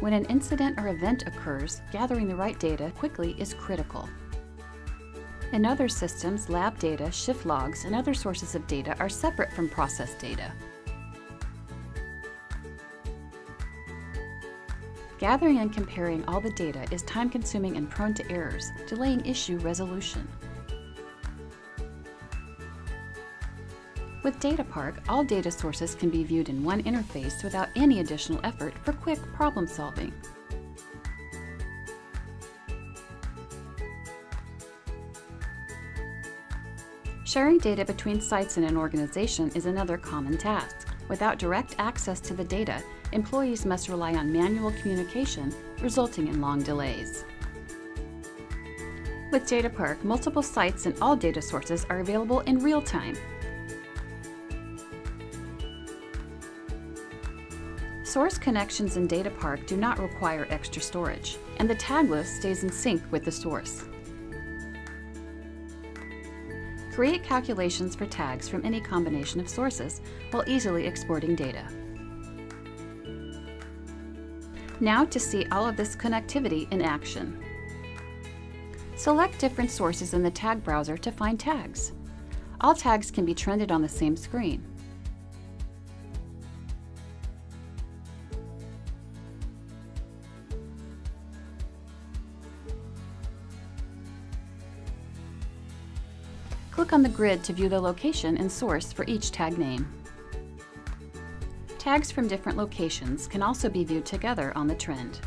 When an incident or event occurs, gathering the right data quickly is critical. In other systems, lab data, shift logs, and other sources of data are separate from process data. Gathering and comparing all the data is time-consuming and prone to errors, delaying issue resolution. With dataPARC, all data sources can be viewed in one interface without any additional effort for quick problem solving. Sharing data between sites in an organization is another common task. Without direct access to the data, employees must rely on manual communication, resulting in long delays. With dataPARC, multiple sites and all data sources are available in real time. Source connections in dataPARC do not require extra storage, and the tag list stays in sync with the source. Create calculations for tags from any combination of sources while easily exporting data. Now to see all of this connectivity in action. Select different sources in the tag browser to find tags. All tags can be trended on the same screen. Click on the grid to view the location and source for each tag name. Tags from different locations can also be viewed together on the trend.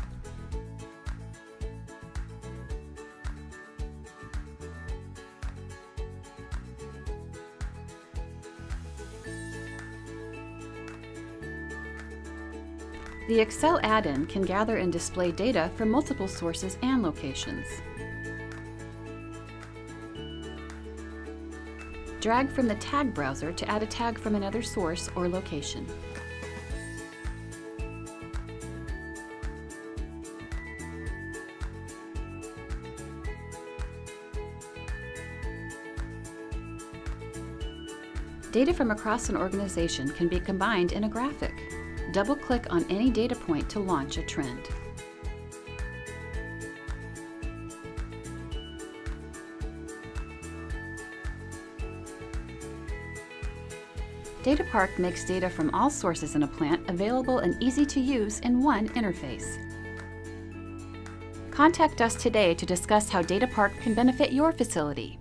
The Excel add-in can gather and display data from multiple sources and locations. Drag from the tag browser to add a tag from another source or location. Data from across an organization can be combined in a graphic. Double-click on any data point to launch a trend. dataPARC makes data from all sources in a plant available and easy to use in one interface. Contact us today to discuss how dataPARC can benefit your facility.